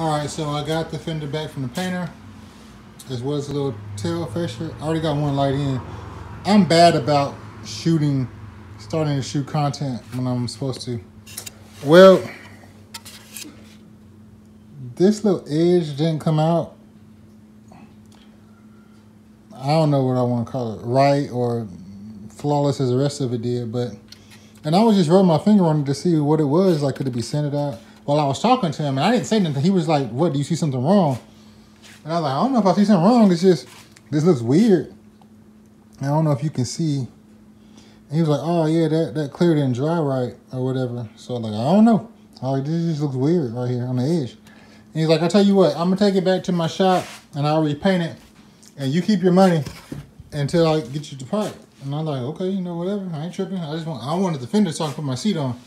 All right, so I got the fender back from the painter, as well as a little tail fascia. I already got one light in. I'm bad about shooting, starting to shoot content when I'm supposed to. Well, this little edge didn't come out. I don't know what I want to call it, right or flawless as the rest of it did, but, and I was just rubbing my finger on it to see what it was, like could it be sanded out? While I was talking to him, and I didn't say nothing, he was like, what, do you see something wrong? And I was like, I don't know if I see something wrong, it's just, this looks weird. I don't know if you can see. And he was like, oh yeah, that, that clear didn't dry right or whatever. So I'm like, I don't know. I like, this just looks weird right here on the edge. And he's like, I'll tell you what, I'm gonna take it back to my shop and I'll repaint it and you keep your money until I get you the part. And I'm like, okay, you know, whatever. I ain't tripping. I just want, I wanted the fender so I can put my seat on.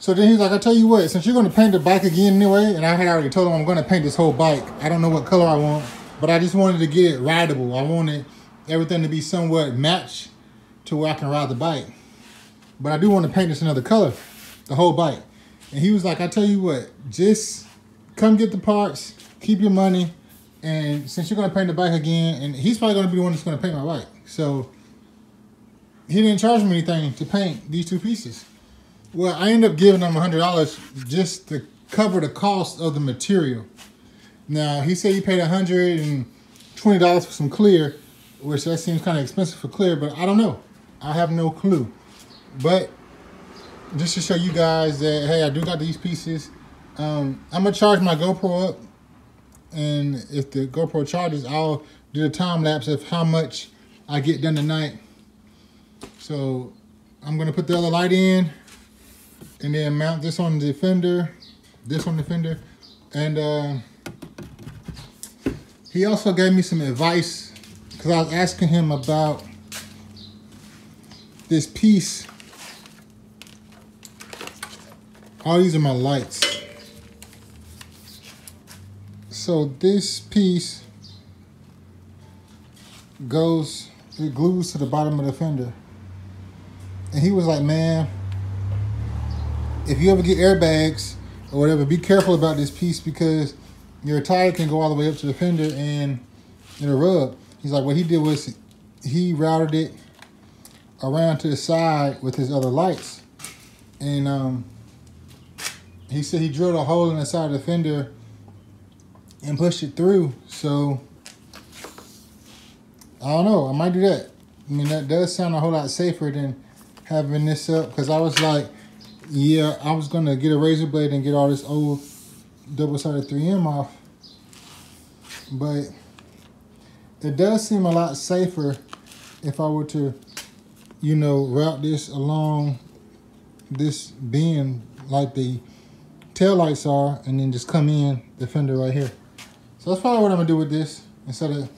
So then he's like, I tell you what, since you're gonna paint the bike again anyway, and I had already told him I'm gonna paint this whole bike. I don't know what color I want, but I just wanted to get it rideable. I wanted everything to be somewhat matched to where I can ride the bike. But I do want to paint this another color, the whole bike. And he was like, I tell you what, just come get the parts, keep your money, and since you're gonna paint the bike again, and he's probably gonna be the one that's gonna paint my bike. So he didn't charge me anything to paint these two pieces. Well, I ended up giving him hundred dollars just to cover the cost of the material. Now he said he paid hundred and twenty dollars for some clear, which that seems kind of expensive for clear, but I don't know. I have no clue. But just to show you guys that hey, I do got these pieces. Um, I'm gonna charge my GoPro up, and if the GoPro charges, I'll do a time lapse of how much I get done tonight. So I'm gonna put the other light in, and then mount this on the fender, this on the fender, and uh, he also gave me some advice because I was asking him about this piece. All these are my lights. So this piece goes, it glues to the bottom of the fender. And he was like, man, if you ever get airbags or whatever, be careful about this piece because your tire can go all the way up to the fender and it'll rub. He's like, what he did was he routed it around to the side with his other lights. And um, he said he drilled a hole in the side of the fender and pushed it through. So I don't know. I might do that. I mean, that does sound a whole lot safer than having this up because I was like, yeah, I was to get a razor blade and get all this old double-sided 3M off. But it does seem a lot safer if I were to, you know, route this along this bend like the tail lights are and then just come in the fender right here. So that's probably what I'm gonna do with this instead of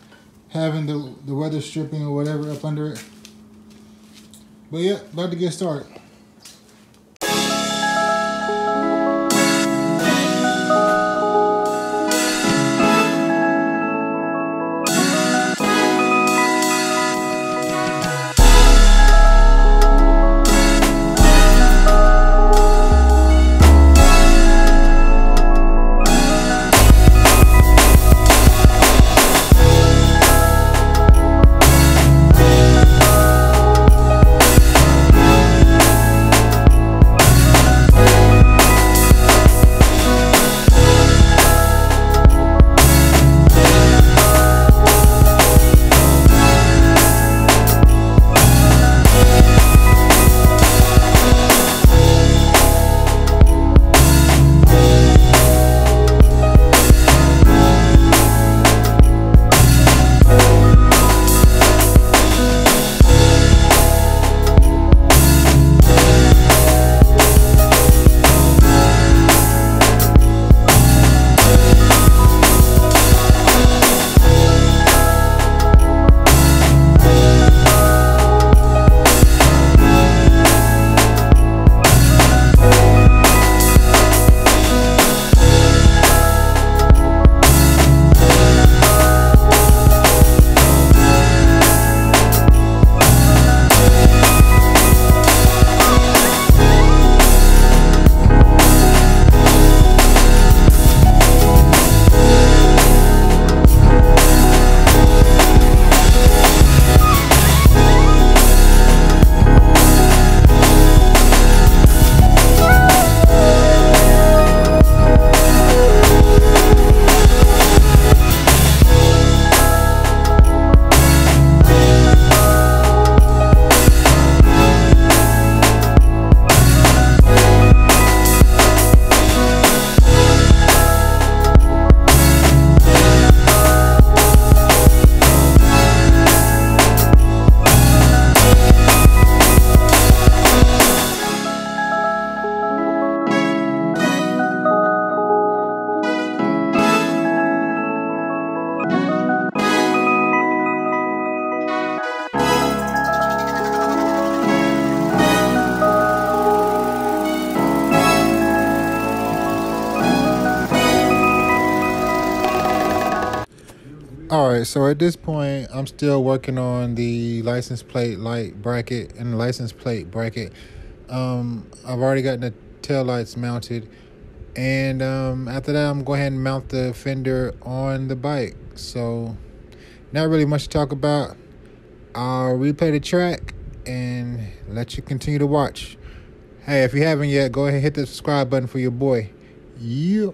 having the, the weather stripping or whatever up under it. But yeah, about to get started. So at this point, I'm still working on the license plate light bracket and license plate bracket. Um, I've already gotten the tail lights mounted, and um, after that, I'm going ahead and mount the fender on the bike. So, not really much to talk about. I'll replay the track and let you continue to watch. Hey, if you haven't yet, go ahead and hit the subscribe button for your boy. Yeah.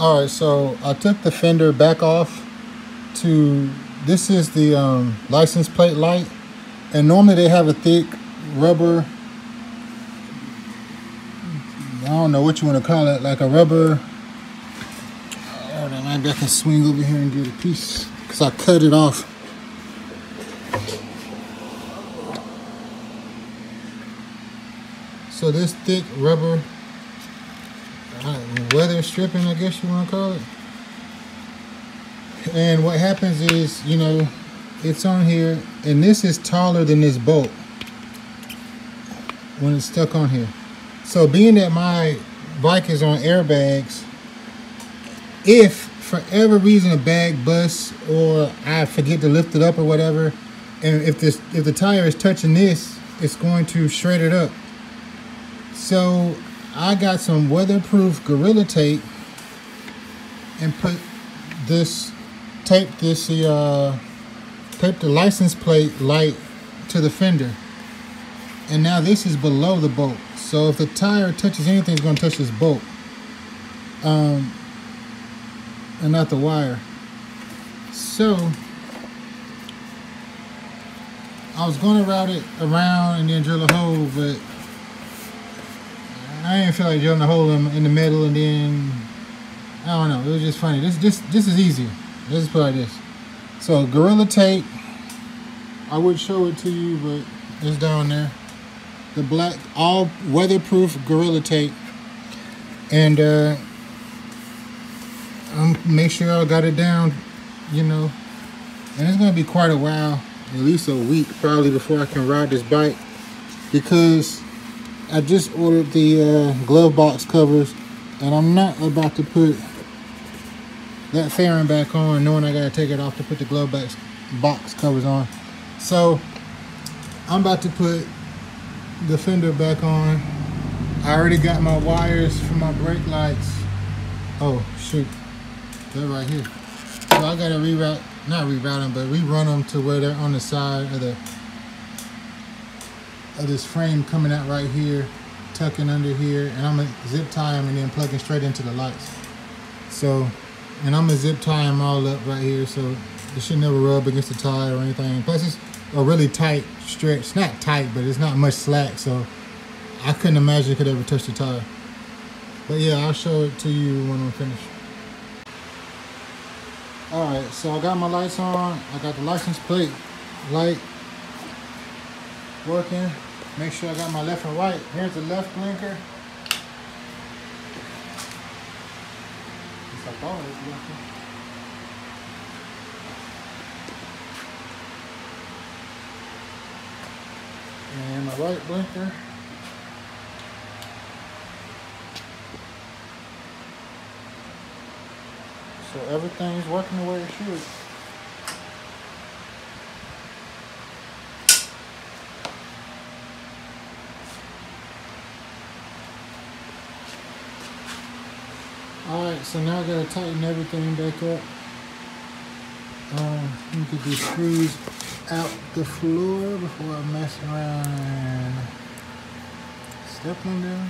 All right, so I took the fender back off to, this is the um, license plate light. And normally they have a thick rubber, I don't know what you want to call it, like a rubber, oh, maybe I can swing over here and get a piece because I cut it off. So this thick rubber weather stripping, I guess you want to call it. And what happens is, you know, it's on here, and this is taller than this bolt when it's stuck on here. So being that my bike is on airbags, if for every reason a bag busts or I forget to lift it up or whatever, and if this if the tire is touching this, it's going to shred it up. So I got some weatherproof Gorilla Tape and put this, tape this, uh, tape the license plate light to the fender. And now this is below the bolt. So if the tire touches anything, it's gonna touch this bolt. Um, and not the wire. So, I was gonna route it around and then drill a hole, but I didn't feel like drilling a hole in, in the middle and then I don't know. It was just funny. This this this is easier. Let's put like this. So Gorilla Tape. I would show it to you, but it's down there. The black all weatherproof Gorilla Tape. And uh I'm make sure I got it down, you know. And it's gonna be quite a while, at least a week probably before I can ride this bike. Because I just ordered the uh, glove box covers and I'm not about to put that fairing back on knowing I gotta take it off to put the glove box, box covers on. So I'm about to put the fender back on. I already got my wires for my brake lights. Oh, shoot. They're right here. So I gotta reroute, not reroute them, but rerun them to where they're on the side of the of this frame coming out right here, tucking under here, and I'm gonna zip tie them and then plugging straight into the lights. So, and I'm gonna zip tie them all up right here so it should never rub against the tire or anything. Plus it's a really tight stretch. It's not tight, but it's not much slack, so I couldn't imagine it could ever touch the tire. But yeah, I'll show it to you when I'm finished. All right, so I got my lights on. I got the license plate light working. Make sure I got my left and right. Here's the left blinker. It's like all this blinker. And my right blinker. So everything is working the way it should. Alright, so now I gotta tighten everything back up. Me get these screws out the floor before I mess around and step on them.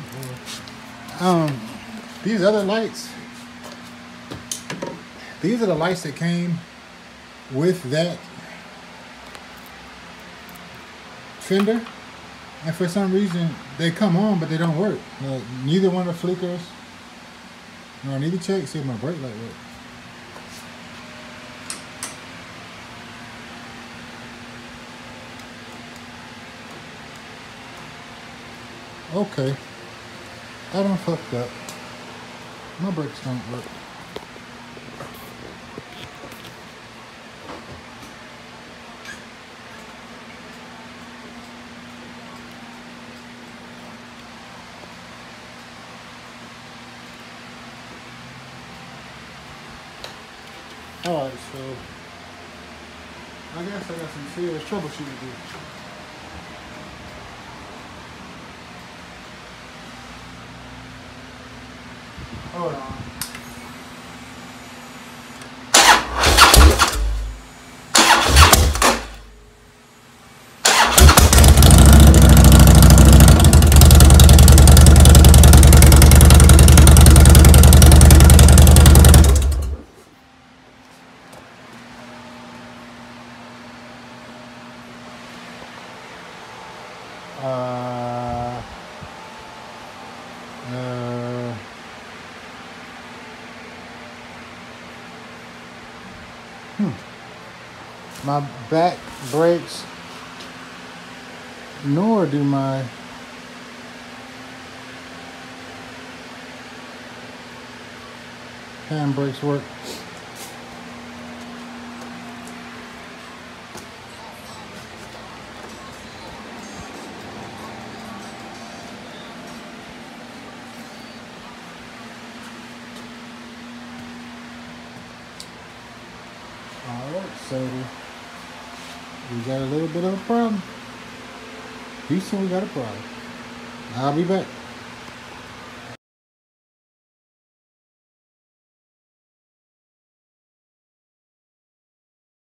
Or, um, these other lights, these are the lights that came with that fender. And for some reason, they come on, but they don't work. Like, neither one of the flickers. No, I need to check, see if my brake light works. Okay. I don't fucked up. My brakes don't work. Alright, so I guess I got some serious troubleshooting to do. Hold on. Uh, uh, hmm. My back brakes, nor do my hand brakes work. We got a little bit of a problem. Houston, we got a problem. I'll be back.